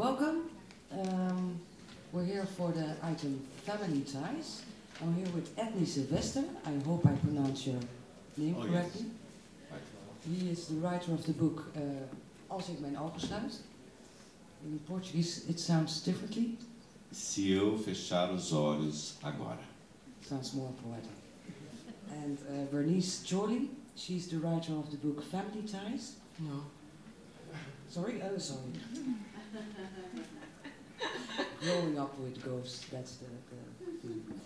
Welcome. Um, we're here for the item Family Ties. I'm here with Edney Silvestre. I hope I pronounce your name Oh, yes. correctly. He is the writer of the book uh, Als ik mijn ogen sluit. In Portuguese it sounds differently. Se eu fechar os olhos agora. Sounds more poetic. And uh, Bernice Chauly, she's the writer of the book Family Ties. No. Sorry? Oh, sorry. Growing up with ghosts, that's the, the theme.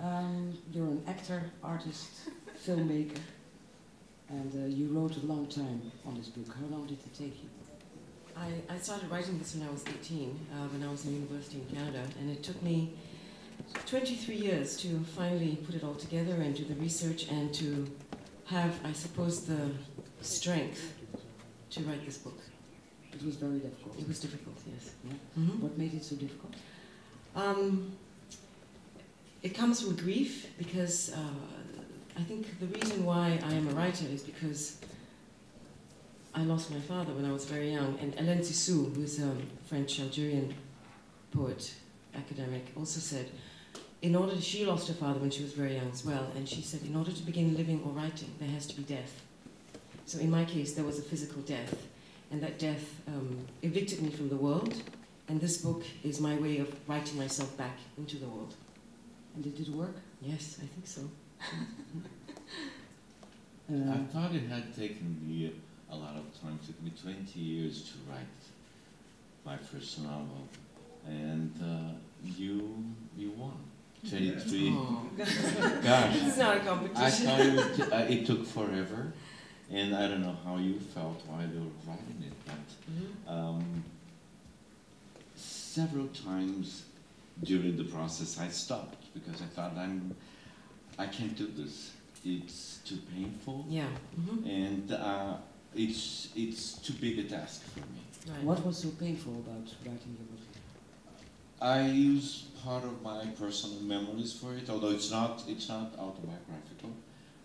Um, you're an actor, artist, filmmaker, and uh, you wrote a long time on this book. How long did it take you? I, I started writing this when I was 18, uh, when I was in university in Canada, and it took me 23 years to finally put it all together and do the research and to have, I suppose, the strength to write this book. It was very difficult. It was difficult, yes. Yeah. Mhm. What made it so difficult? Um, it comes from grief because uh, I think the reason why I am a writer is because I lost my father when I was very young. And Hélène Cixous, who is a French Algerian poet, academic, also said, in order, to, she lost her father when she was very young as well, and she said, in order to begin living or writing, there has to be death. So in my case, there was a physical death, and that death um, evicted me from the world, and this book is my way of writing myself back into the world. And did it work? Yes, I think so. I Uh, thought it had taken me a lot of time. It took me 20 years to write my first novel. And uh, you you won. 23. Oh. Gosh. it's not a competition. I thought it, would t- uh, it took forever. And I don't know how you felt while you were writing it, but Mhm. um, several times during the process I stopped because I thought I'm I can't do this. It's too painful Yeah. mhm. and uh, it's it's too big a task for me. Right. what was so painful about writing your book? I use part of my personal memories for it, although it's not it's not autobiographical,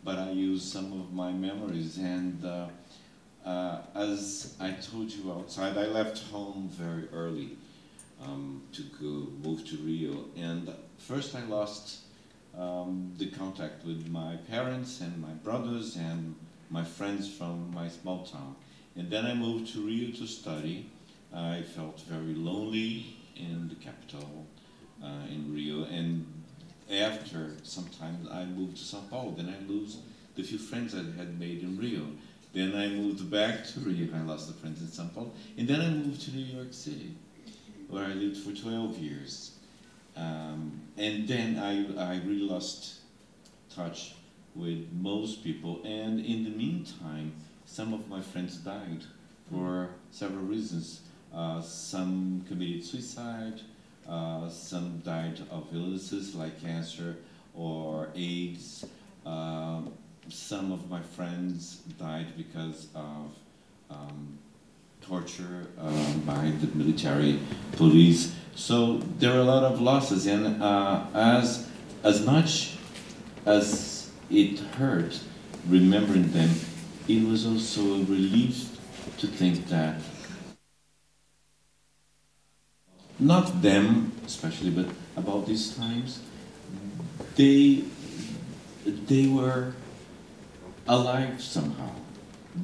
but I use some of my memories. And uh, uh, as I told you outside, I left home very early um, to go move to Rio, and first I lost um, the contact with my parents and my brothers and my friends from my small town. And then I moved to Rio to study. I felt very lonely in the capital, uh, in Rio. And after sometimes I moved to Sao Paulo. Then I lose the few friends I had made in Rio. Then I moved back to Rio. I lost the friends in Sao Paulo. And then I moved to New York City, where I lived for 12 years. Um, and then I, I really lost touch with most people. And in the meantime, some of my friends died for several reasons. Uh, some committed suicide, uh, some died of illnesses like cancer or AIDS. Um, some of my friends died because of um, torture uh, by the military police. So there are a lot of losses, and uh, as as much as it hurt remembering them, it was also a relief to think that not them especially, but about these times, they they were alive somehow.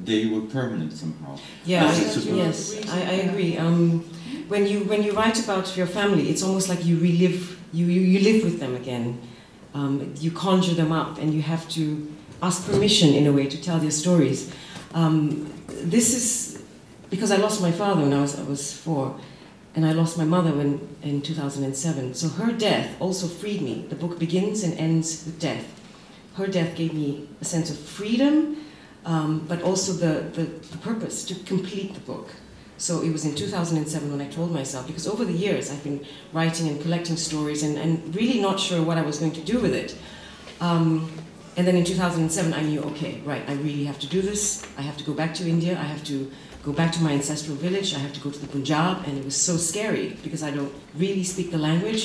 They were permanent somehow. Yeah, I- yes, I, I agree. Um, when you when you write about your family, it's almost like you relive, you you, you live with them again. Um, you conjure them up, and you have to ask permission in a way to tell their stories. Um, this is because I lost my father when I was I was four, and I lost my mother when in 2007. So her death also freed me. The book begins and ends with death. Her death gave me a sense of freedom um, but also the, the, the purpose to complete the book. So it was in 2007 when I told myself, because over the years I've been writing and collecting stories and, and really not sure what I was going to do with it. Um, and then in 2007 I knew, okay, right, I really have to do this. I have to go back to India. I have to go back to my ancestral village. I have to go to the Punjab. And it was so scary because I don't really speak the language.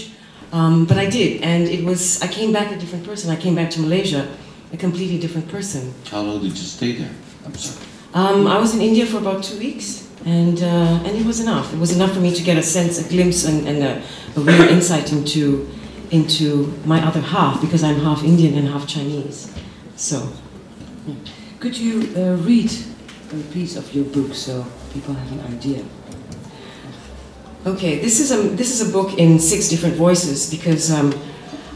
Um, but I did, and it was, I came back a different person. I came back to Malaysia a completely different person. How long did you stay there? I'm sorry. Um, I was in India for about two weeks, And, uh, and it was enough. It was enough for me to get a sense, a glimpse, and, and a, a real insight into, into my other half, because I'm half Indian and half Chinese. So, yeah. could you uh, read a piece of your book so people have an idea? Okay, this is a this is a book in six different voices because um,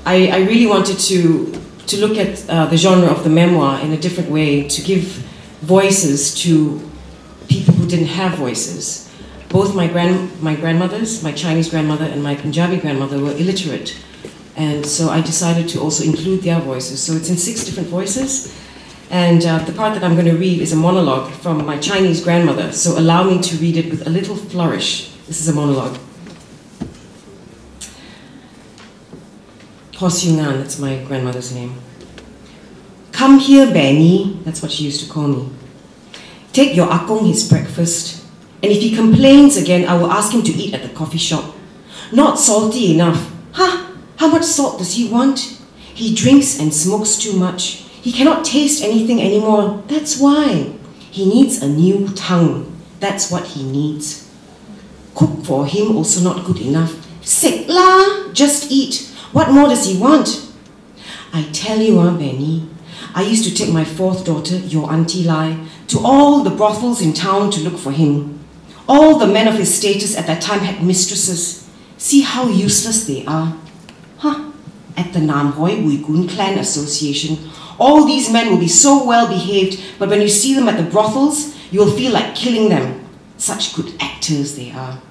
I, I really wanted to to look at uh, the genre of the memoir in a different way to give voices to people who didn't have voices. Both my grand my grandmothers, my Chinese grandmother and my Punjabi grandmother were illiterate, and so I decided to also include their voices. So it's in six different voices. And uh, the part that I'm going to read is a monologue from my Chinese grandmother, so allow me to read it with a little flourish. This is a monologue. Ho Yungan, that's my grandmother's name. Come here, Benny, that's what she used to call me. Take your akong his breakfast, and if he complains again, I will ask him to eat at the coffee shop. Not salty enough. Huh? How much salt does he want? He drinks and smokes too much. He cannot taste anything anymore. That's why. He needs a new tongue. That's what he needs. Cook for him also not good enough. Sick lah, just eat. What more does he want? I tell you, ah, Benny, I used to take my fourth daughter, your auntie Lai, to all the brothels in town to look for him. All the men of his status at that time had mistresses. See how useless they are. Huh? At the Nam Hoi Uyghur Clan Association, all these men will be so well behaved, but when you see them at the brothels, you'll feel like killing them. Such good actors they are.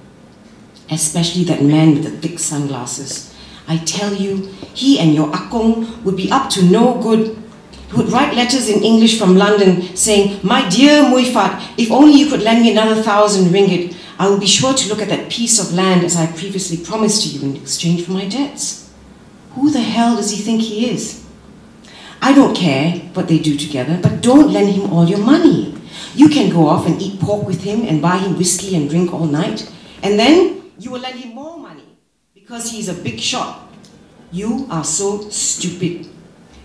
Especially that man with the thick sunglasses. I tell you, he and your akong would be up to no good. He would write letters in English from London saying, My dear Muifat, if only you could lend me another thousand ringgit, I will be sure to look at that piece of land as I previously promised to you in exchange for my debts. Who the hell does he think he is? I don't care what they do together, but don't lend him all your money. You can go off and eat pork with him and buy him whiskey and drink all night, and then you will lend him more money because he's a big shot. You are so stupid.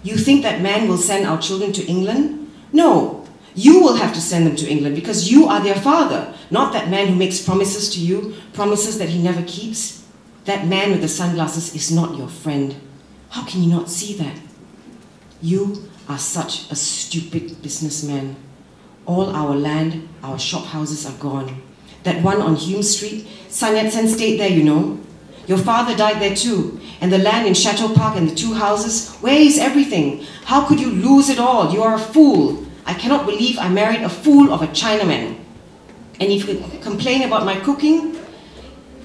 You think that man will send our children to England? No, you will have to send them to England because you are their father, not that man who makes promises to you, promises that he never keeps. That man with the sunglasses is not your friend. How can you not see that? You are such a stupid businessman. All our land, our shop houses are gone. That one on Hume Street, Sun Yat-sen stayed there, you know. Your father died there too. And the land in Chateau Park and the two houses, where is everything? How could you lose it all? You are a fool. I cannot believe I married a fool of a Chinaman. And if you complain about my cooking,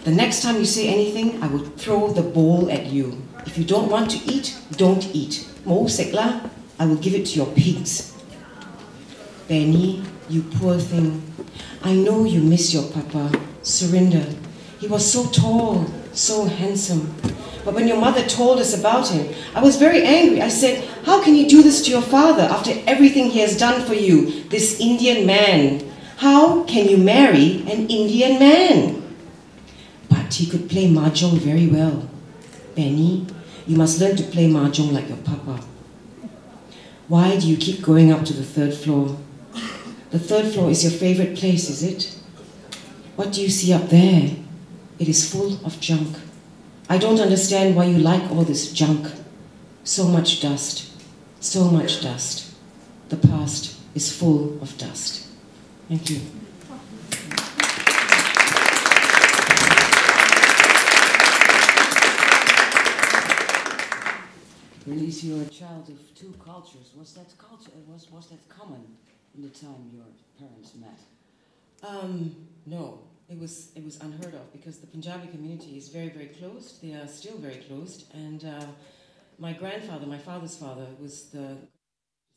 the next time you say anything, I will throw the bowl at you. If you don't want to eat, don't eat. Mo sekla, I will give it to your pigs. Benny, you poor thing. I know you miss your papa, Surinder. He was so tall, so handsome. But when your mother told us about him, I was very angry. I said, How can you do this to your father after everything he has done for you, this Indian man? How can you marry an Indian man? But he could play mahjong very well. Benny, you must learn to play mahjong like your papa. Why do you keep going up to the third floor? The third floor is your favorite place, is it? What do you see up there? It is full of junk. I don't understand why you like all this junk. So much dust. So much dust. The past is full of dust. Thank you. Release, you're a child of two cultures. Was that culture? Was was that common in the time your parents met? Um, no, it was it was unheard of because the Punjabi community is very very closed. They are still very closed, and uh, my grandfather, my father's father, was the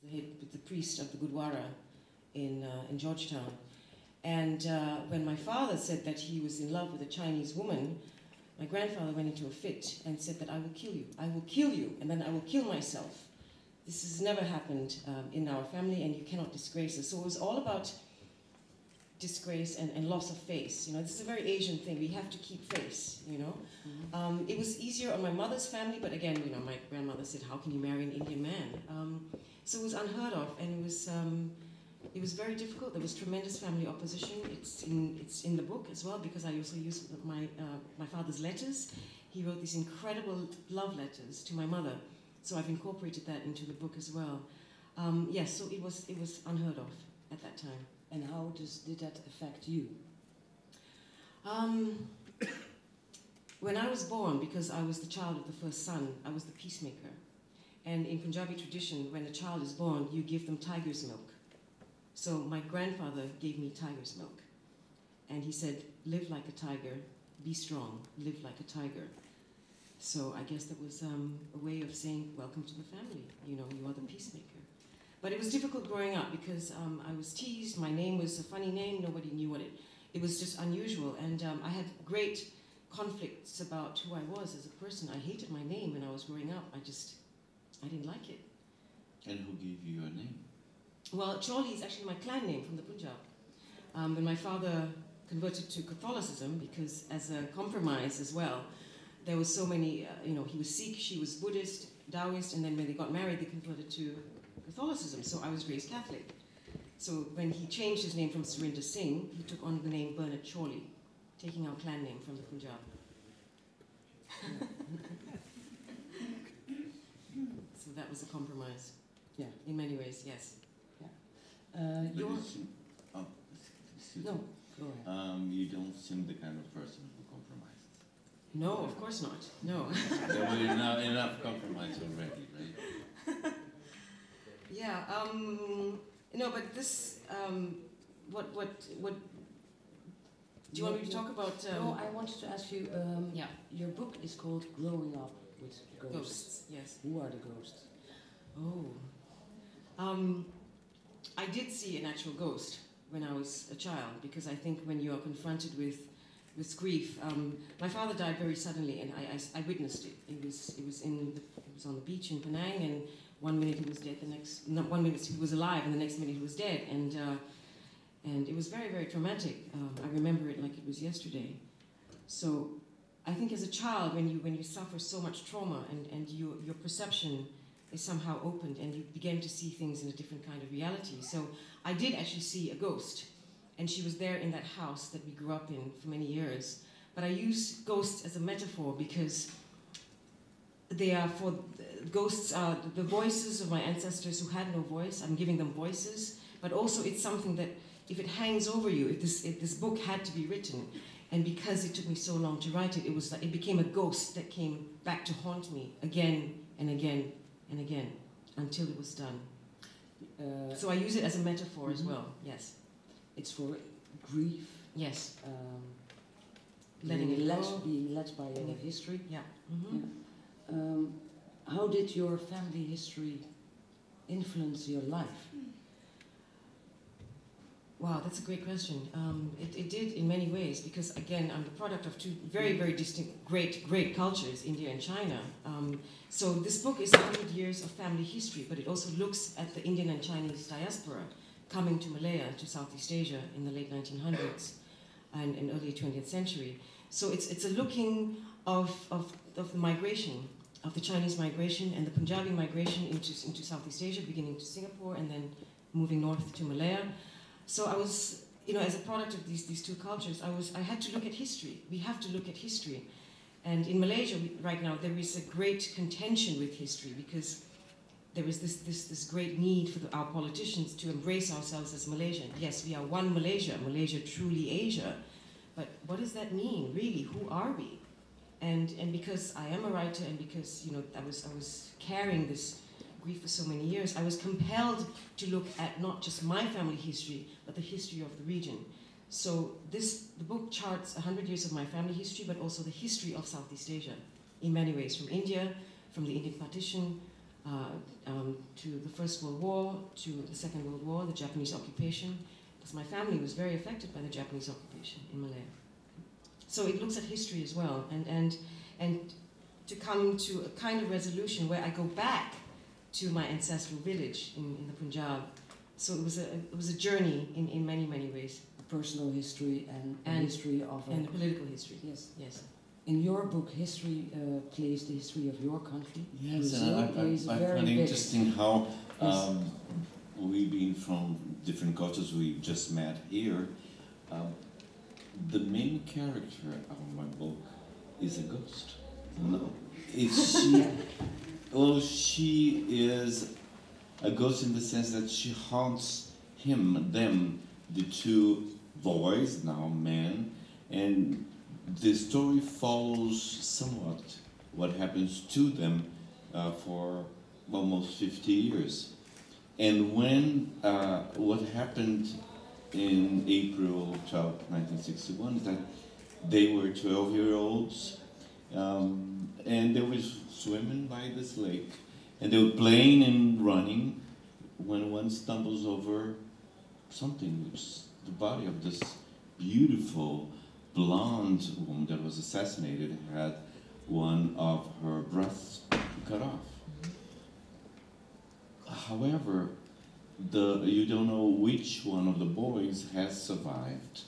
the, head, the priest of the Gurdwara in uh, in Georgetown. And uh, when my father said that he was in love with a Chinese woman, my grandfather went into a fit and said that I will kill you, I will kill you, and then I will kill myself. This has never happened um, in our family, and you cannot disgrace us. So it was all about disgrace and, and loss of face. You know, this is a very Asian thing. We have to keep face. You know, mm-hmm. um, it was easier on my mother's family, but again, you know, my grandmother said, "How can you marry an Indian man?" Um, so it was unheard of, and it was um, It was very difficult. There was tremendous family opposition. It's in, it's in the book as well because I also used my, uh, my father's letters. He wrote these incredible love letters to my mother. So I've incorporated that into the book as well. Um, yes, so it was, it was unheard of at that time. And how does, did that affect you? Um, when I was born, because I was the child of the first son, I was the peacemaker. And in Punjabi tradition, when a child is born, you give them tiger's milk. So my grandfather gave me tiger's milk. And he said, live like a tiger, be strong, live like a tiger. So I guess that was um, a way of saying, welcome to the family. You know, you are the peacemaker. But it was difficult growing up because um, I was teased. My name was a funny name. Nobody knew what it. It was just unusual, and um, I had great conflicts about who I was as a person. I hated my name when I was growing up. I just, I didn't like it. And who gave you your name? Well, Chauly is actually my clan name from the Punjab. Um, when my father converted to Catholicism, because as a compromise as well, there was so many, uh, you know, he was Sikh, she was Buddhist, Taoist, and then when they got married, they converted to Catholicism. So I was raised Catholic. So when he changed his name from Surinder Singh, he took on the name Bernard Chauly, taking our clan name from the Punjab. so that was a compromise. Yeah. In many ways, yes. Uh, you seem- oh, excuse no, go ahead. Um, you don't seem the kind of person who compromises. No, of course not. No. there were enough, enough compromise already, right? yeah. Um, no, but this. Um, what what what? Do you want me to talk about? Um, no, I wanted to ask you. Um, yeah. Your book is called "Growing Up with Ghosts." Ghosts. Yes. Who are the ghosts? Oh. Um, I did see an actual ghost when I was a child because I think when you are confronted with with grief, um, my father died very suddenly, and I, I, I, witnessed it. It was it was in the, it was on the beach in Penang, and one minute he was dead, the next not one minute he was alive, and the next minute he was dead, and uh, and it was very very traumatic. Um, I remember it like it was yesterday. So I think as a child, when you when you suffer so much trauma, and and you, your perception is somehow opened and you begin to see things in a different kind of reality. So I did actually see a ghost, and she was there in that house that we grew up in for many years. But I use ghosts as a metaphor because they are for ghosts are the voices of my ancestors who had no voice. I'm giving them voices, but also it's something that if it hangs over you, if this if this book had to be written, and because it took me so long to write it, it was like it became a ghost that came back to haunt me again and again and again until it was done. Uh, So I use it as a metaphor as Mhm. well. Yes. it's for grief. Yes. Um, Letting being it led, go. being led by a Yeah. history. Yeah. hmm Yeah. Um, how did your family history influence your life? Wow, that's a great question. Um, it, it did in many ways because again, I'm the product of two very, very distinct, great, great cultures, India and China. Um, so this book is 100 years of family history, but it also looks at the Indian and Chinese diaspora coming to Malaya, to Southeast Asia in the late 1900s and, and early 20th century. So it's, it's a looking of, of, of the migration, of the Chinese migration and the Punjabi migration into, into Southeast Asia, beginning to Singapore and then moving north to Malaya. So I was, you know, as a product of these, these two cultures, I, was, I had to look at history. We have to look at history. And in Malaysia we, right now, there is a great contention with history because there is this, this, this great need for the, our politicians to embrace ourselves as Malaysian. Yes, we are one Malaysia, Malaysia truly Asia. But what does that mean, really? Who are we? And, and because I am a writer and because, you know, I was, I was carrying this grief for so many years, I was compelled to look at not just my family history, but the history of the region. So this, the book charts 100 years of my family history, but also the history of Southeast Asia, in many ways, from India, from the Indian partition, uh, um, to the First World War, to the Second World War, the Japanese occupation, because my family was very affected by the Japanese occupation in Malaya. So it looks at history as well, and, and, and to come to a kind of resolution where I go back to my ancestral village in, in the Punjab. So it was a, it was a journey in, in many, many ways. Personal history and, And- history of a, And the political history. yes. Yes. In your book, history uh, plays the history of your country. Yes, Brazil and I, I, plays a I very find big- interesting how um, we being from different cultures, we've just met here. Um, the main character of my book is a ghost. No, it's she. well, she is a ghost in the sense that she haunts him, them, the two boys, now men, and the story follows somewhat what happens to them uh, for almost 50 years. And when uh, what happened in April 12, 1961 is that they were 12 year olds um, and there were swimming by this lake and they were playing and running when one stumbles over something, which is the body of this beautiful blonde woman that was assassinated had one of her breasts cut off. However, the you don't know which one of the boys has survived.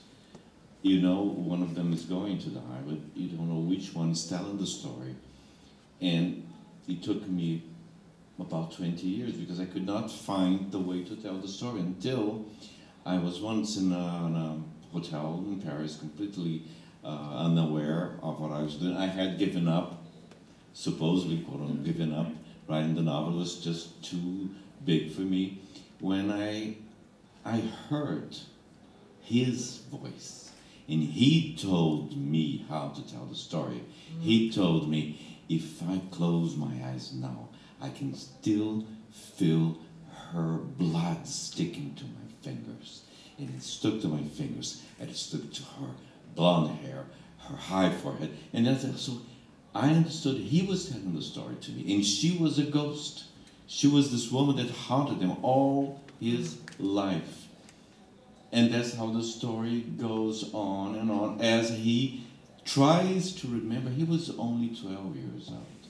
You know one of them is going to die, but you don't know which one is telling the story. And it took me about 20 years because I could not find the way to tell the story until I was once in a, in a hotel in Paris, completely uh, unaware of what I was doing. I had given up, supposedly, quote unquote, given up writing the novel. Was just too big for me. When I, I heard his voice, and he told me how to tell the story. He told me, if I close my eyes now, I can still feel her blood sticking to my fingers. And it stuck to my fingers, and it stuck to her blonde hair, her high forehead. And that's so I understood he was telling the story to me, and she was a ghost. She was this woman that haunted him all his life. And that's how the story goes on and on as he tries to remember. He was only 12 years old,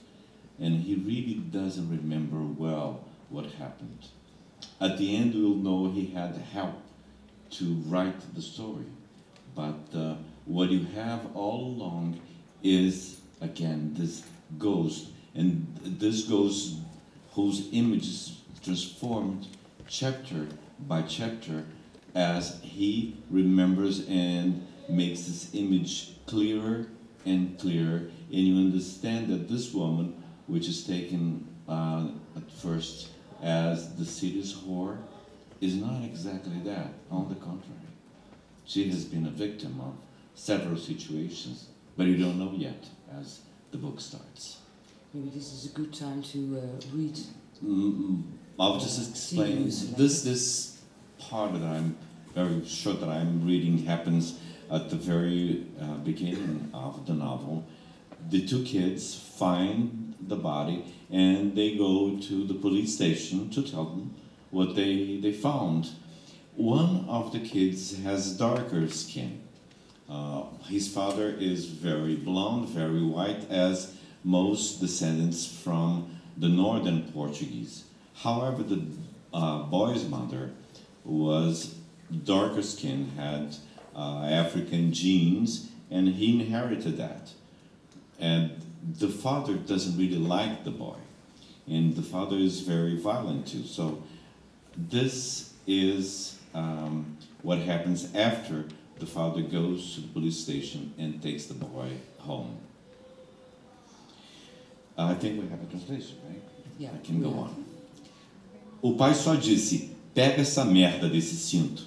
and he really doesn't remember well what happened. At the end, we'll know he had help to write the story. But uh, what you have all along is, again, this ghost. And this ghost whose image is transformed chapter by chapter as he remembers and makes this image clearer and clearer. And you understand that this woman, which is taken uh, at first as the city's whore, is not exactly that. On the contrary, she has been a victim of several situations, but you don't know yet as the book starts. Maybe this is a good time to uh, read. Mm, I'll just explain this. This part that I'm very sure that I'm reading happens at the very uh, beginning of the novel. The two kids find the body and they go to the police station to tell them what they, they found. One of the kids has darker skin. Uh, his father is very blonde, very white, as most descendants from the northern Portuguese. However, the uh, boy's mother was darker skin, had uh, African genes, and he inherited that. And the father doesn't really like the boy, and the father is very violent too. So this is um, what happens after the father goes to the police station and takes the boy home. I think we have a translation, right? Yeah. I can go on. O pai só disse: Pega essa merda desse cinto.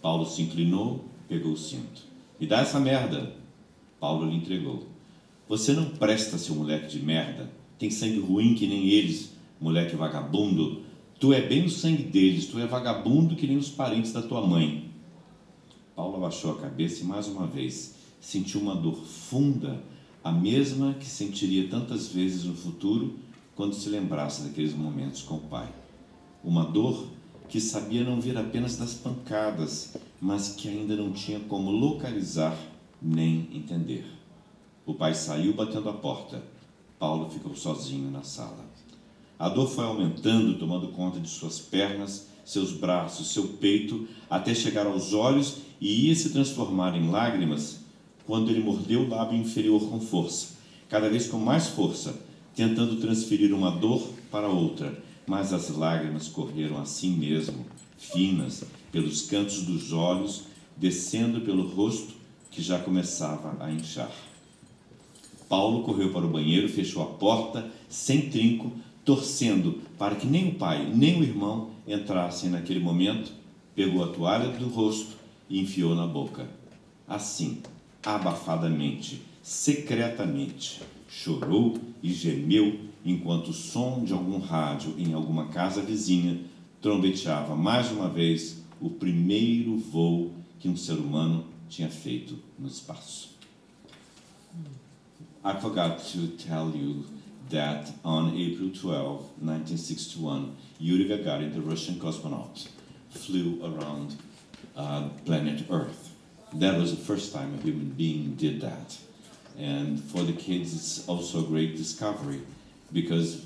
Paulo se inclinou, pegou o cinto. Me dá essa merda. Paulo lhe entregou. Você não presta, seu moleque de merda. Tem sangue ruim que nem eles, moleque vagabundo. Tu é bem o sangue deles, tu é vagabundo que nem os parentes da tua mãe. Paulo abaixou a cabeça e mais uma vez sentiu uma dor funda, a mesma que sentiria tantas vezes no futuro quando se lembrasse daqueles momentos com o pai. Uma dor que sabia não vir apenas das pancadas, mas que ainda não tinha como localizar nem entender. O pai saiu batendo a porta. Paulo ficou sozinho na sala. A dor foi aumentando, tomando conta de suas pernas, seus braços, seu peito, até chegar aos olhos e ia se transformar em lágrimas quando ele mordeu o lábio inferior com força, cada vez com mais força, tentando transferir uma dor para outra, mas as lágrimas correram assim mesmo, finas, pelos cantos dos olhos, descendo pelo rosto que já começava a inchar. Paulo correu para o banheiro, fechou a porta, sem trinco, torcendo para que nem o pai nem o irmão entrassem naquele momento, pegou a toalha do rosto e enfiou na boca. Assim, abafadamente, secretamente, chorou e gemeu enquanto o som de algum rádio em alguma casa vizinha trombeteava mais uma vez o primeiro voo que um ser humano tinha feito no espaço. I forgot to tell you that on April 12, 1961, Yuri Gagarin, the Russian cosmonaut, flew around uh, planet Earth. That was the first time a human being did that. And for the kids, it's also a great discovery because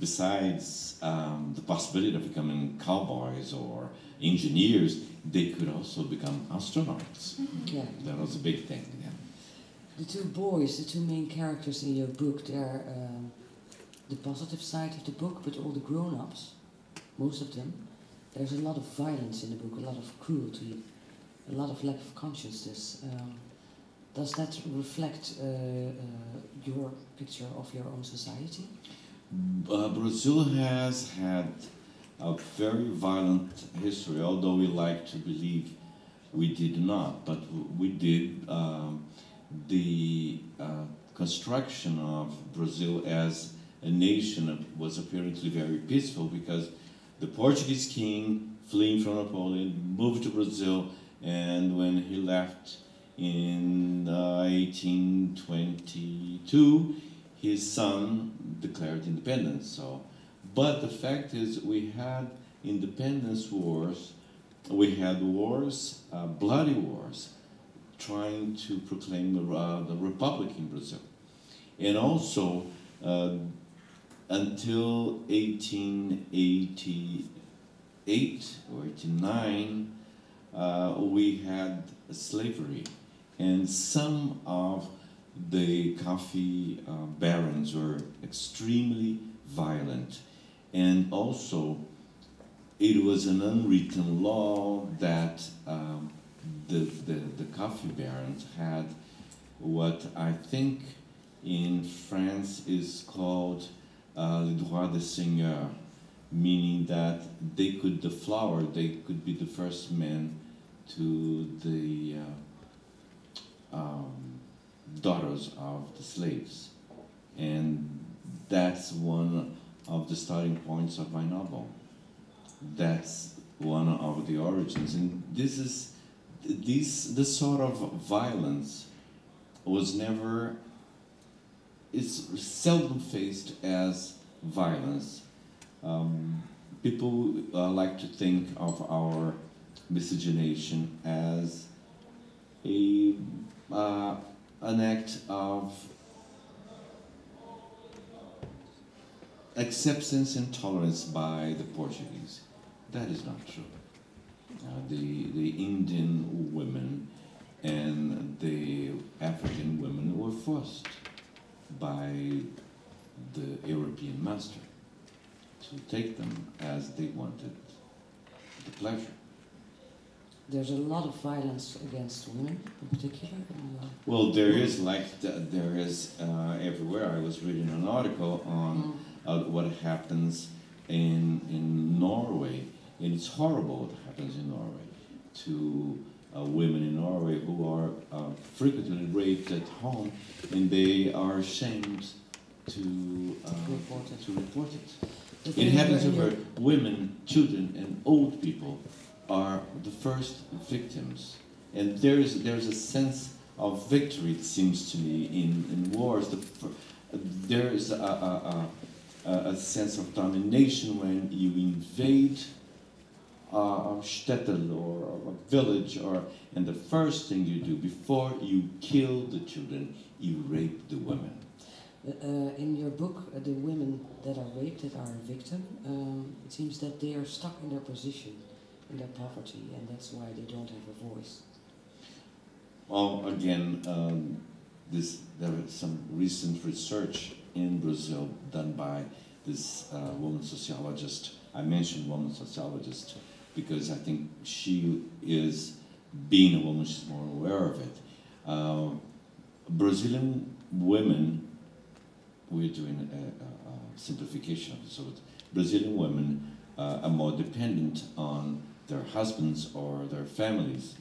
besides um, the possibility of becoming cowboys or engineers, they could also become astronauts. Yeah. That was a big thing. Yeah. The two boys, the two main characters in your book, they're um, the positive side of the book, but all the grown-ups, most of them, there's a lot of violence in the book, a lot of cruelty, a lot of lack of consciousness. Um, does that reflect uh, uh, your picture of your own society? Uh, Brazil has had a very violent history, although we like to believe we did not, but we did. Um, the uh, construction of Brazil as a nation was apparently very peaceful because the Portuguese king, fleeing from Napoleon, moved to Brazil, and when he left in uh, 1822, his son declared independence. So, but the fact is, we had independence wars. We had wars, uh, bloody wars, trying to proclaim the, uh, the republic in Brazil, and also uh, until 1888 or 89, uh, we had slavery, and some of the coffee uh, barons were extremely violent, and also it was an unwritten law that um, the, the, the coffee barons had what I think in France is called uh, le droit de seigneur, meaning that they could, the flower, they could be the first men to the uh, um, daughters of the slaves. And that's one of the starting points of my novel. That's one of the origins. And this is, this, this sort of violence was never, it's seldom faced as violence. Um, people uh, like to think of our miscegenation as a uh, an act of acceptance and tolerance by the Portuguese. That is not true. Uh, the, the Indian women and the African women were forced by the European master to take them as they wanted the pleasure. There's a lot of violence against women, in particular. Well, there is like th- there is uh, everywhere. I was reading an article on Mm. uh, what happens in in Norway, and it's horrible what happens in Norway to uh, women in Norway who are uh, frequently raped at home, and they are ashamed to uh, Report it. to report it. It happens where women, children, and old people are the first victims. And there's, there's a sense of victory, it seems to me, in, in wars. The, there is a, a, a, a sense of domination when you invade a, a shtetl or a village, or, and the first thing you do before you kill the children, you rape the women. Uh, in your book, uh, the women that are raped, that are a victim, um, it seems that they are stuck in their position, in their poverty, and that's why they don't have a voice. Well, again, um, this, there is some recent research in Brazil done by this uh, woman sociologist. I mentioned woman sociologist because I think she is, being a woman, she's more aware of it. Uh, Brazilian women, we're doing a, a, a simplification of it, so Brazilian women uh, are more dependent on their husbands or their families.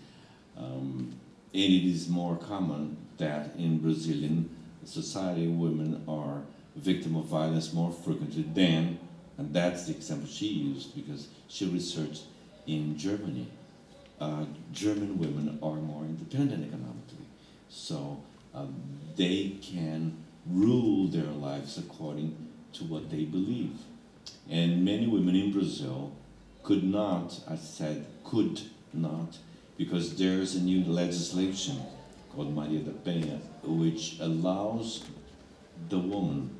Um, and it is more common that in Brazilian society women are victim of violence more frequently than, and that's the example she used because she researched in Germany. Uh, German women are more independent economically, so uh, they can rule their lives according to what they believe. And many women in Brazil could not, I said, could not, because there's a new legislation called Maria da Penha, which allows the woman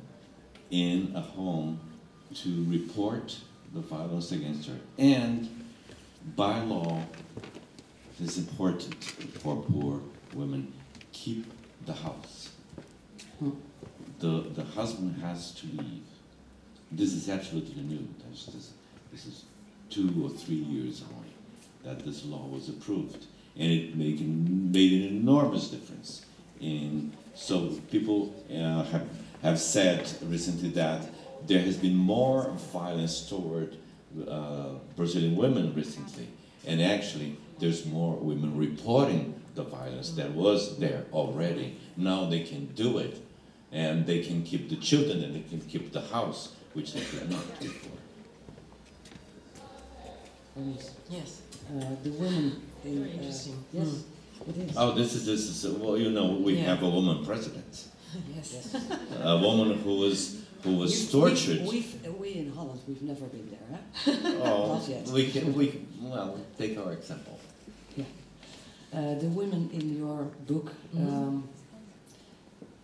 in a home to report the violence against her. And by law, it is important for poor women keep the house. The, the husband has to leave. This is absolutely new. This, this, this is two or three years only that this law was approved. And it made, made an enormous difference. And so people uh, have, have said recently that there has been more violence toward uh, Brazilian women recently. And actually, there's more women reporting the violence that was there already. Now they can do it, and they can keep the children and they can keep the house, which they could not before. Yes. Uh, the women in, Very uh, interesting. yes, Mm. it is. Oh, this is this is well, you know, we Yeah. have a woman president, yes. Yes. a woman who was who was We've- tortured. We've, we've, we in Holland, we've never been there, huh? oh, Not yet. we can we well take our example. Uh, the women in your book, Mhm. um,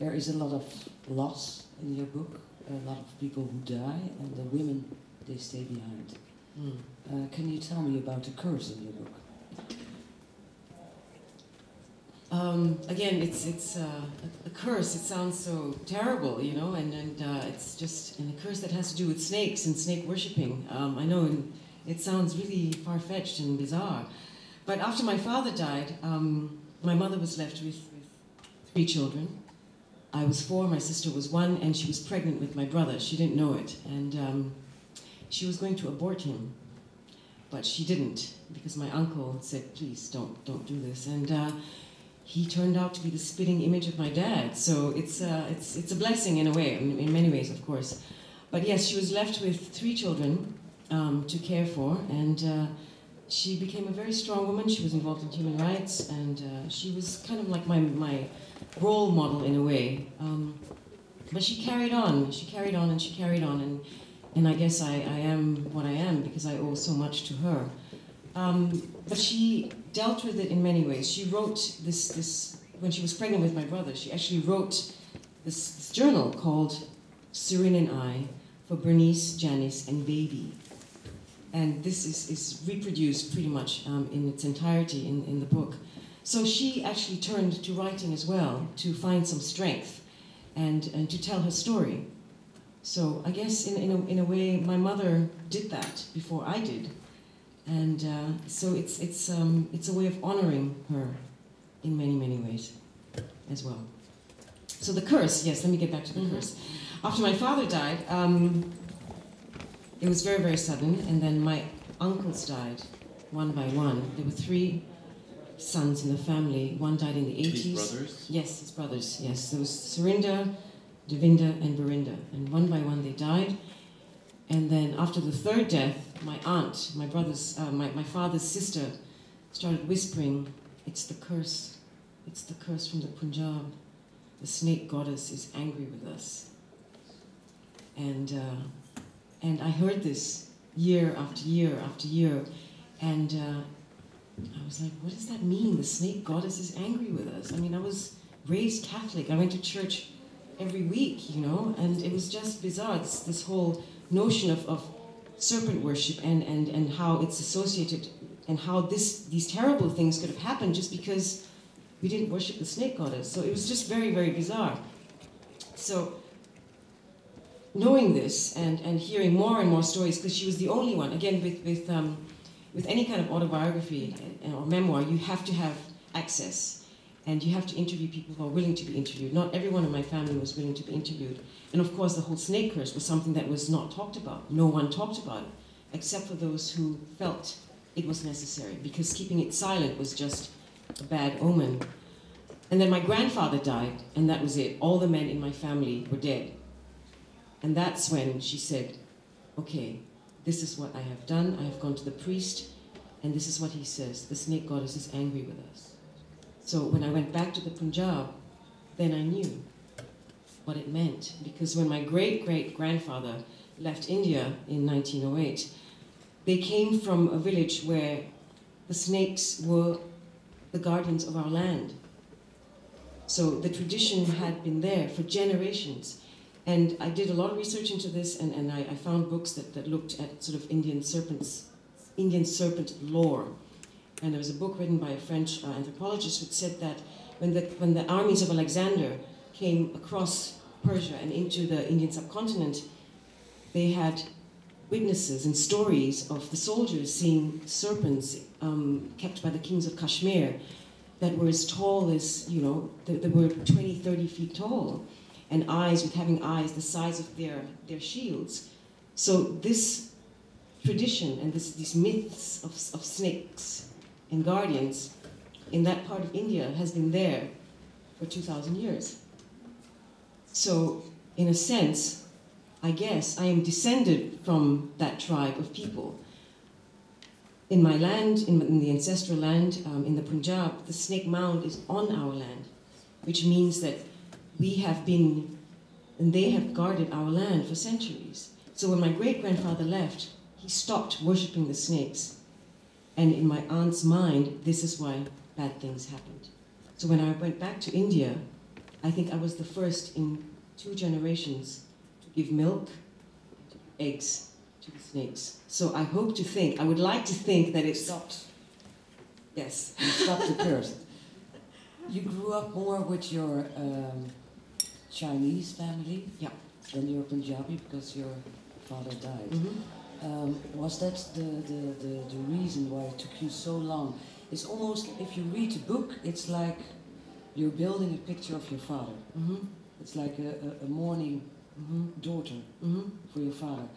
there is a lot of loss in your book, a lot of people who die, and the women, they stay behind. Mm. Uh, can you tell me about the curse in your book? Um, again, it's it's uh, a, curse. It sounds so terrible, you know, and and uh, it's just and a curse that has to do with snakes and snake worshipping. Um, I know, and it sounds really far fetched and bizarre. But after my father died, um, my mother was left with, with three children. I was four, my sister was one, and she was pregnant with my brother. She didn't know it, and um, she was going to abort him, but she didn't because my uncle said, "Please don't don't do this." And uh, he turned out to be the spitting image of my dad. So it's, uh, it's, it's a blessing in a way, in, in, many ways, of course. But yes, she was left with three children um, to care for, and uh, she became a very strong woman. She was involved in human rights, and uh, she was kind of like my, my role model in a way. Um, but she carried on, she carried on, and she carried on, and, and I guess I, I am what I am because I owe so much to her. Um, but she dealt with it in many ways. She wrote this, this when she was pregnant with my brother, she actually wrote this, this journal called Serene and I for Bernice, Janice, and Baby. And this is, is reproduced pretty much um, in its entirety in, in the book. So she actually turned to writing as well to find some strength and, and to tell her story. So I guess in, in, a, in a way, my mother did that before I did. And uh, so it's, it's, um, it's a way of honoring her in many, many ways as well. So the curse, yes, let me get back to the Mhm. curse. After my father died, um, it was very, very sudden, and then my uncles died one by one. There were three sons in the family. One died in the 80s. His brothers. Yes, his brothers, yes. There was Serinda, Devinda, and Berinda. And one by one they died. And then after the third death, my aunt, my brother's, uh, my, my father's sister, started whispering, It's the curse. It's the curse from the Punjab. The snake goddess is angry with us. And, uh, and I heard this year after year after year. And uh, I was like, what does that mean? The snake goddess is angry with us. I mean, I was raised Catholic. I went to church every week, you know, and it was just bizarre. This, this whole notion of, of serpent worship and, and, and how it's associated and how this, these terrible things could have happened just because we didn't worship the snake goddess. So it was just very, very bizarre. So knowing this and, and hearing more and more stories, because she was the only one, again, with, with, um, with any kind of autobiography uh, or memoir, you have to have access. And you have to interview people who are willing to be interviewed. Not everyone in my family was willing to be interviewed. And of course, the whole snake curse was something that was not talked about. No one talked about it, except for those who felt it was necessary, because keeping it silent was just a bad omen. And then my grandfather died, and that was it. All the men in my family were dead. And that's when she said, Okay, this is what I have done. I have gone to the priest, and this is what he says the snake goddess is angry with us. So when I went back to the Punjab, then I knew what it meant. Because when my great great grandfather left India in 1908, they came from a village where the snakes were the guardians of our land. So the tradition had been there for generations. And I did a lot of research into this, and, and I, I found books that, that looked at sort of Indian serpents, Indian serpent lore. And there was a book written by a French uh, anthropologist which said that when the, when the armies of Alexander came across Persia and into the Indian subcontinent, they had witnesses and stories of the soldiers seeing serpents um, kept by the kings of Kashmir that were as tall as, you know, they, were 20, 30 feet tall, and eyes with having eyes the size of their, their shields. So this tradition and this, these myths of, of snakes and guardians in that part of India has been there for 2,000 years. So, in a sense, I guess I am descended from that tribe of people in my land, in, the ancestral land, um, in the Punjab, the snake mound is on our land, which means that we have been, and they have guarded our land for centuries. So when my great grandfather left, he stopped worshipping the snakes. And in my aunt's mind, this is why bad things happened. So when I went back to India, I think I was the first in two generations to give milk, eggs, to the snakes. So I hope to think, I would like to think that it stopped. Yes. You stopped the curse. You grew up more with your um, Chinese family Yeah. than your Punjabi because your father died. Mhm. Um, was that the, the, the, the reason why it took you so long? It's almost, if you read the book, it's like you're building a picture of your father. Mhm. It's like a, a, a mourning Mhm. daughter Mhm. for your father.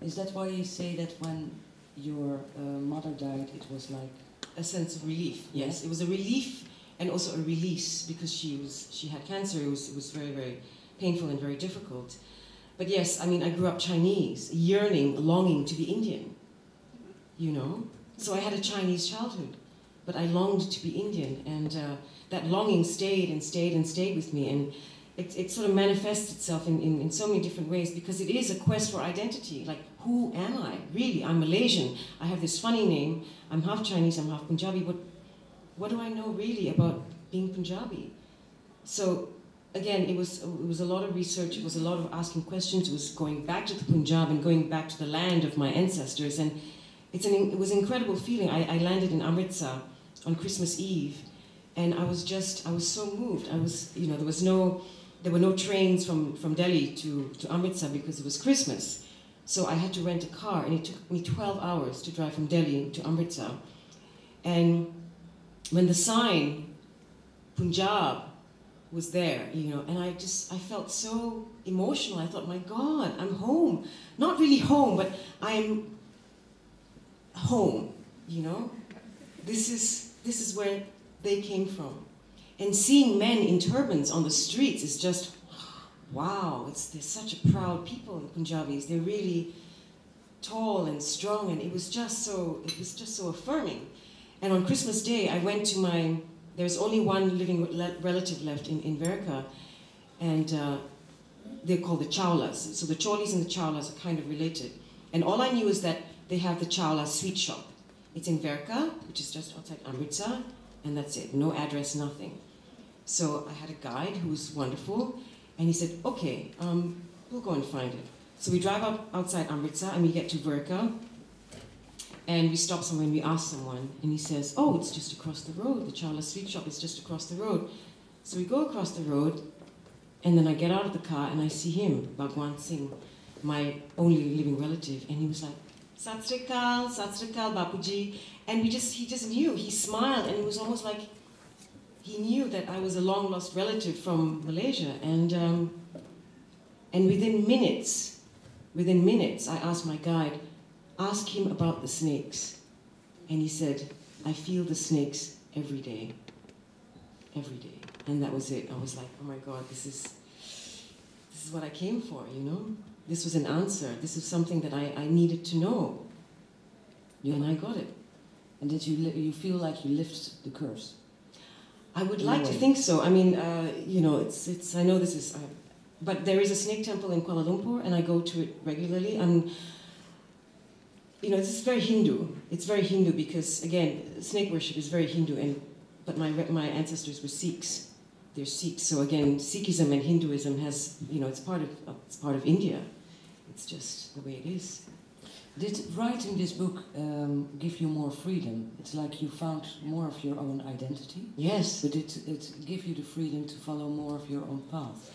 Is that why you say that when your uh, mother died, it was like A sense of relief. Yes, Yes. it was a relief and also a release because she was she had cancer. It was it was very very painful and very difficult. But yes, I mean I grew up Chinese, yearning, longing to be Indian. You know, so I had a Chinese childhood, but I longed to be Indian, and uh, that longing stayed and stayed and stayed with me, and it, it sort of manifests itself in, in, in so many different ways because it is a quest for identity. Like, who am I? Really, I'm Malaysian. I have this funny name. I'm half Chinese, I'm half Punjabi, but what do I know really about being Punjabi? So, again, it was, it was a lot of research, it was a lot of asking questions, it was going back to the Punjab and going back to the land of my ancestors. And it's an, it was an incredible feeling. I, I landed in Amritsar on Christmas Eve, and I was just, I was so moved. I was, you know, there was no, there were no trains from, from Delhi to, to Amritsar because it was Christmas. So I had to rent a car, and it took me 12 hours to drive from Delhi to Amritsar. And when the sign, Punjab, was there, you know, and I just, I felt so emotional. I thought, my God, I'm home. Not really home, but I'm home, you know. This is, this is where they came from. And seeing men in turbans on the streets is just, wow, it's, they're such a proud people, the Punjabis. They're really tall and strong, and it was just so, it was just so affirming. And on Christmas Day, I went to my, there's only one living relative left in, in Verka, and uh, they're called the Chawlas. So the Chaulys and the Chawlas are kind of related. And all I knew is that they have the Chawla sweet shop. It's in Verka, which is just outside Amritsar, and that's it. No address, nothing. So I had a guide who was wonderful, and he said, okay, um, we'll go and find it. So we drive up outside Amritsar, and we get to Verka, and we stop somewhere and we ask someone, and he says, oh, it's just across the road. The Chawla sweet shop is just across the road. So we go across the road, and then I get out of the car and I see him, Bhagwan Singh. my only living relative, and he was like, Sat Sri Akal, Satsrikal, Bapuji. And we just, he just knew. He smiled, and it was almost like he knew that I was a long lost relative from Malaysia. And, um, and within minutes, within minutes, I asked my guide, ask him about the snakes. And he said, I feel the snakes every day. Every day. And that was it. I was like, oh my God, this is, this is what I came for, you know? This was an answer. This is something that I, I needed to know. You, And I got it. and did you you feel like you lift the curse? I would like to think so. I mean, uh, you know, it's, it's, I know this is, uh, but there is a snake temple in Kuala Lumpur, and I go to it regularly. And, you know, this is very Hindu. It's very Hindu because, again, snake worship is very Hindu, and, but my, my ancestors were Sikhs. They're Sikhs. So, again, Sikhism and Hinduism has, you know, it's part of, it's part of India. It's just the way it is. Did writing this book um, give you more freedom? It's like you found more of your own identity, Yes. but it it give you the freedom to follow more of your own path.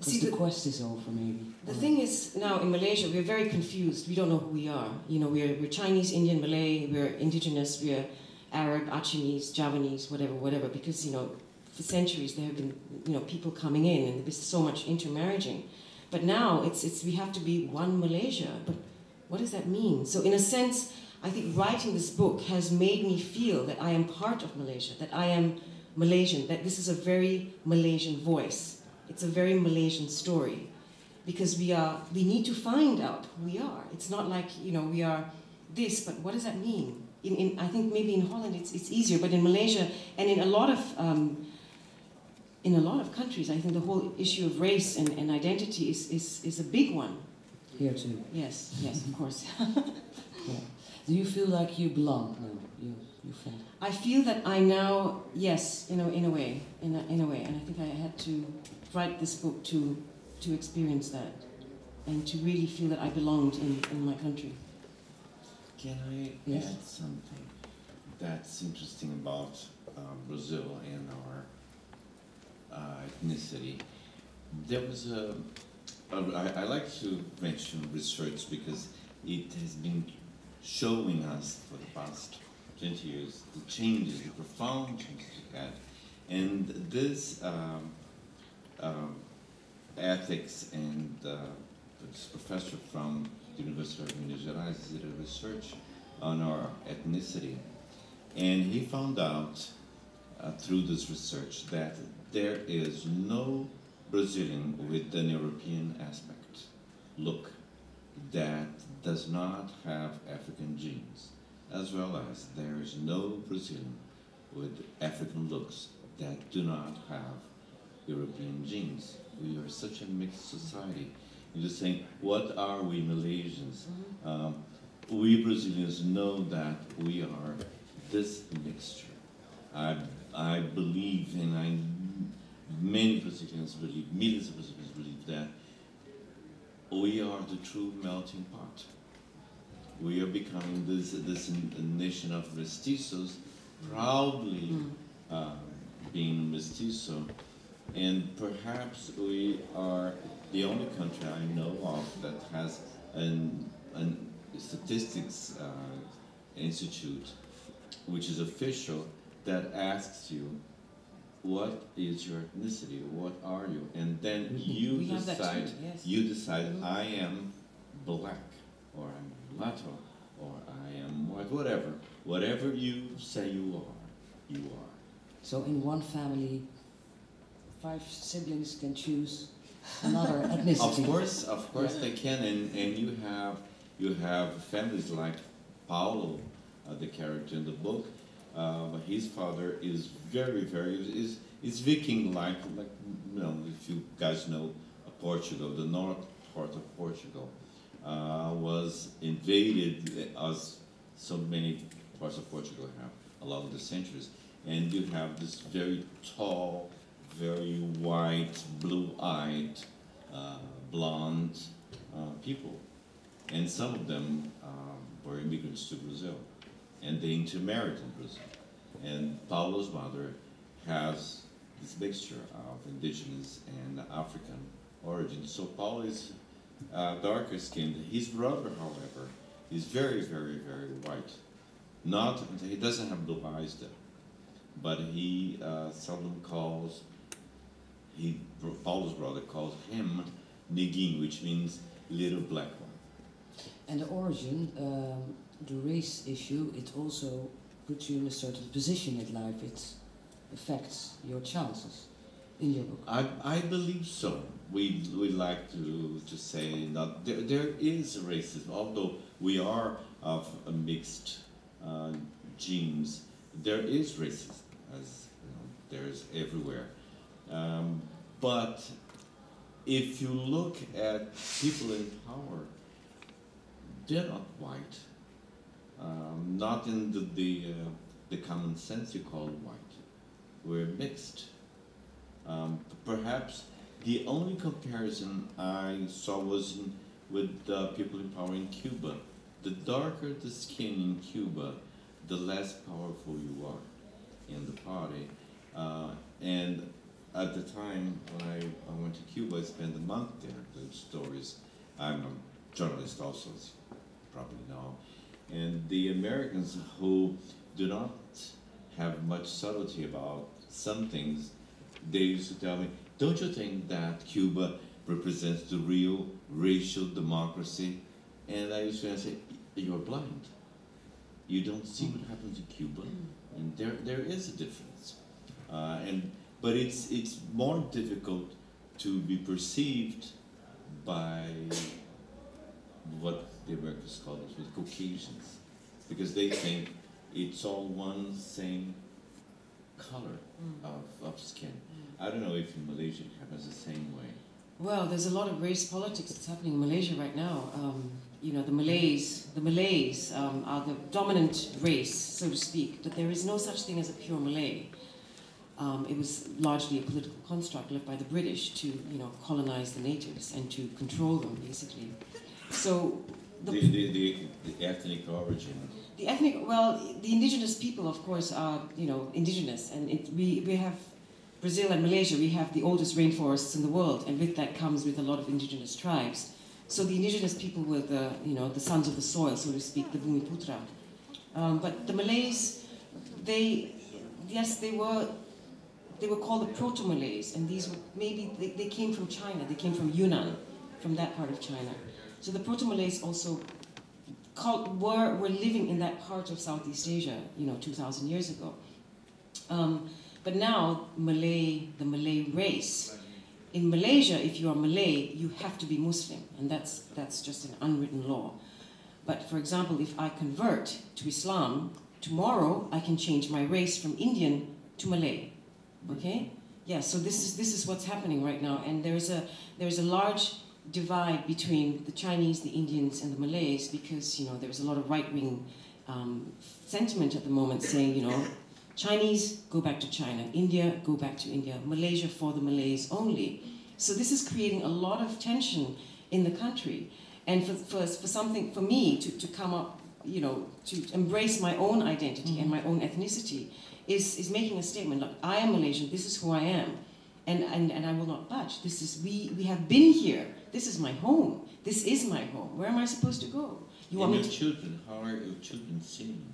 Because See, the, the- quest is over, maybe. The thing is, now in Malaysia, we're very confused. We don't know who we are. You know, we're, we're Chinese, Indian, Malay, we're indigenous, we're Arab, Achinese, Javanese, whatever, whatever, because, you know, for centuries there have been, you know, people coming in and there's so much intermarrying. But now it's, it's, we have to be one Malaysia. But what does that mean? So, in a sense, I think writing this book has made me feel that I am part of Malaysia, that I am Malaysian, that this is a very Malaysian voice. It's a very Malaysian story because we are we need to find out who we are it's not like you know we are this but what does that mean in, in i think maybe in holland it's, it's easier but in malaysia and in a lot of um, in a lot of countries i think the whole issue of race and, and identity is, is, is a big one here too. yes yes of course Do you feel like you belong? No, you you feel. i feel that i now yes you know in a way in a, in a way and i think i had to write this book to to experience that and to really feel that i belonged in, in my country Can I Yes. add something that's interesting about uh, Brazil and our uh, ethnicity? There was a, a- I, I like to mention research because it has been showing us for the past 20 years the changes, the profound changes we had. And this um, um, ethics and uh, this professor from the University of Minas Gerais did a research on our ethnicity. And he found out uh, through this research that there is no Brazilian with an European aspect look that does not have African genes, as well as there is no Brazilian with African looks that do not have European genes. We are such a mixed society. You're just saying, what are we Malaysians? Um, we Brazilians know that we are this mixture. I, I believe, and I, many Brazilians believe, millions of Brazilians believe that we are the true melting pot. We are becoming this, this nation of mestizos, proudly uh, being mestizo, and perhaps we are the only country I know of that has an, an statistics uh, institute, which is official, that asks you, what is your ethnicity? What are you? And then you we have too, decide. yes. You decide. Mhm. I am black, or I'm mulatto, or I am white. Whatever. Whatever you say you are, you are. So in one family, five siblings can choose another ethnicity. Of course, of course they can, and, and you have you have families like Paulo, uh, the character in the book. Uh, his father is very, very is is Viking like like you know if you guys know uh, Portugal, the north part of Portugal uh, was invaded as so many parts of Portugal have along the centuries, and you have this very tall, very white, blue-eyed, uh, blonde uh, people, and some of them um, were immigrants to Brazil, and they intermarried in Brazil. And Paulo's mother has this mixture of indigenous and African origin. So Paulo is uh, darker skinned. His brother, however, is very, very, very white. Not, he doesn't have blue eyes though, but he uh, seldom calls, he, Paulo's brother calls him Neguinho, which means little black one. And the origin, um, the race issue, it also puts you in a certain position in life. It affects your chances in your book. I, I believe so. We we like to, to say that there, there is racism, although we are of a mixed uh, genes. There is racism, as you know, there's everywhere. Um, but if you look at people in power, they're not white. Um, not in the the, uh, the common sense you call white. We're mixed. Um, perhaps the only comparison I saw was in, with the people in power in Cuba. The darker the skin in Cuba, the less powerful you are in the party. Uh, and at the time when I, I went to Cuba, I spent a month there. The stories, I'm a journalist also, as you probably know. And the Americans who do not have much subtlety about some things they used to tell me, don't you think that Cuba represents the real racial democracy? And I used to say, you're blind. You don't see what happens in Cuba. And there, there is a difference. Uh, and, but it's, it's more difficult to be perceived by what the Americans call it, with Caucasians. Because they think it's all one same color Mm. of, of skin. I don't know if in Malaysia it happens the same way. Well, there's a lot of race politics that's happening in Malaysia right now. Um, you know, the Malays, the Malays um, are the dominant race, so to speak. But there is no such thing as a pure Malay. Um, it was largely a political construct left by the British to, you know, colonize the natives and to control them, basically. So The, the, the, the ethnic origin. the ethnic, well, the indigenous people, of course, are you know indigenous, and it, we we have Brazil and Malaysia. We have the oldest rainforests in the world, and with that comes with a lot of indigenous tribes. So the indigenous people were the you know the sons of the soil, so to speak, the Bumiputra. Um, but the Malays, they yes, they were they were called the Proto-Malays, and these were maybe they, they came from China. They came from Yunnan, from that part of China. So the Proto-Malays also called, were, were living in that part of Southeast Asia, you know, 2,000 years ago. Um, but now, Malay, the Malay race, in Malaysia, if you are Malay, you have to be Muslim, and that's, that's just an unwritten law. But for example, if I convert to Islam, tomorrow I can change my race from Indian to Malay. Okay? Yeah, so this is, this is what's happening right now, and there's a, there's a large divide between the Chinese, the Indians, and the Malays because you know there's a lot of right-wing um, sentiment at the moment saying you know Chinese go back to China, India go back to India, Malaysia for the Malays only. So this is creating a lot of tension in the country, and for, for, for something for me to, to come up, you know, to embrace my own identity and mm-hmm. my own ethnicity is is making a statement. Look, I am Malaysian. This is who I am. And, and, and I will not budge. This is we, we have been here this is my home. This is my home. Where am I supposed to go? You and want your me to... children, how are your children seeing?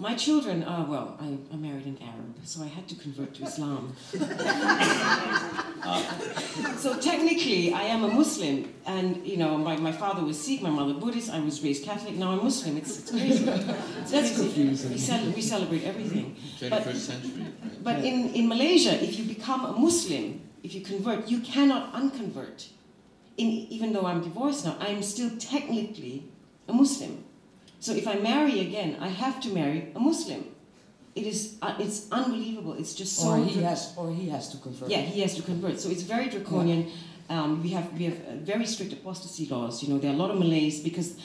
My children, uh, well, I, I married an Arab, so I had to convert to Islam. so technically, I am a Muslim, and you know, my, my father was Sikh, my mother Buddhist, I was raised Catholic, now I'm Muslim. It's, it's crazy. It's That's crazy. confusing. We, cel- we celebrate everything. 21st but, century. But in, in Malaysia, if you become a Muslim, if you convert, you cannot unconvert in, even though I'm divorced now, I'm still technically a Muslim. So if I marry again, I have to marry a Muslim. It is uh, it's unbelievable. It's just so. Or he has, or he has to convert. Yeah, he has to convert. So it's very draconian. Yeah. Um, we have we have uh, very strict apostasy laws. You know, there are a lot of Malays because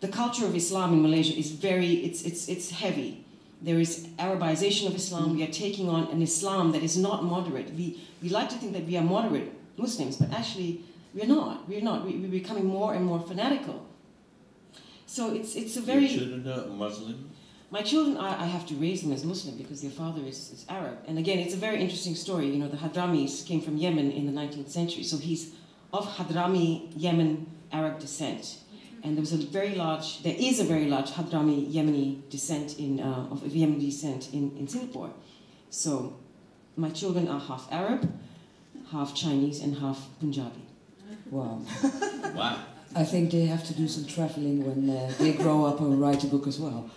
the culture of Islam in Malaysia is very it's it's it's heavy. There is Arabization of Islam. Mm. We are taking on an Islam that is not moderate. We we like to think that we are moderate Muslims, but actually we're not. We're not. We, we're becoming more and more fanatical. So it's it's a very. Your children are Muslim. My children, I, I have to raise them as Muslim because their father is, is Arab. And again, it's a very interesting story. You know, the Hadramis came from Yemen in the 19th century, so he's of Hadrami Yemen Arab descent. And there was a very large, there is a very large Hadrami Yemeni descent in, uh, of Yemeni descent in, in Singapore. So my children are half Arab, half Chinese, and half Punjabi. Wow. Wow. I think they have to do some traveling when uh, they grow up and write a book as well.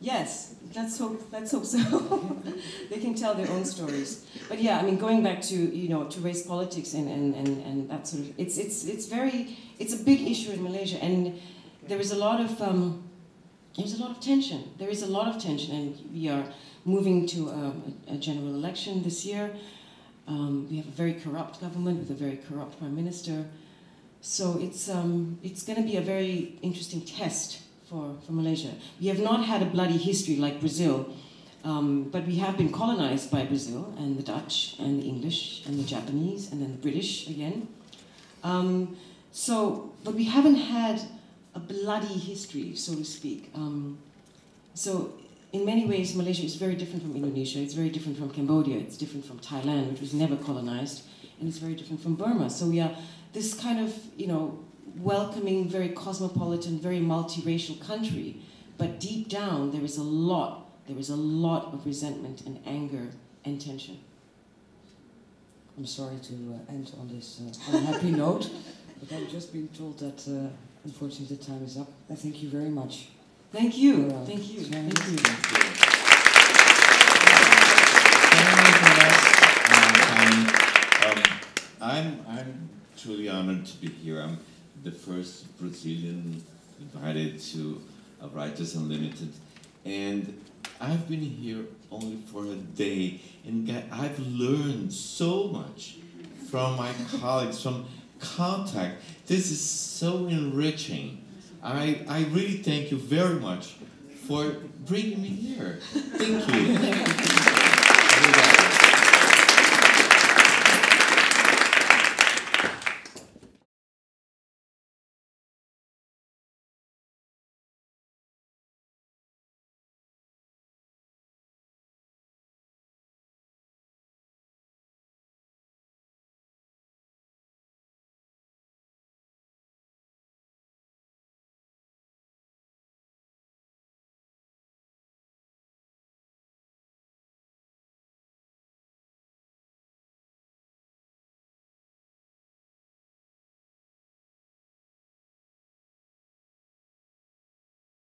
Yes, let's hope. Let's hope so. they can tell their own stories. But yeah, I mean, going back to you know to race politics and, and, and, and that sort of it's it's it's very it's a big issue in Malaysia, and there is a lot of um, there's a lot of tension. There is a lot of tension, and we are moving to a, a general election this year. Um, we have a very corrupt government with a very corrupt prime minister. So it's um, it's going to be a very interesting test for, for Malaysia. We have not had a bloody history like Brazil, um, but we have been colonized by Brazil and the Dutch and the English and the Japanese and then the British again. Um, so, but we haven't had a bloody history, so to speak. Um, so, in many ways, Malaysia is very different from Indonesia. It's very different from Cambodia. It's different from Thailand, which was never colonized, and it's very different from Burma. So we are this kind of, you know, welcoming, very cosmopolitan, very multiracial country. But deep down, there is a lot, there is a lot of resentment and anger and tension. I'm sorry to uh, end on this uh, unhappy note, but I've just been told that uh, unfortunately the time is up. I thank you very much. Thank you. Yeah. Thank you. Yeah. Thank you. Um, I'm, I'm truly honored to be here. I'm the first Brazilian invited to Writers Unlimited, and I've been here only for a day, and I've learned so much from my colleagues, from contact. This is so enriching. I, I really thank you very much for bringing me here. Thank you.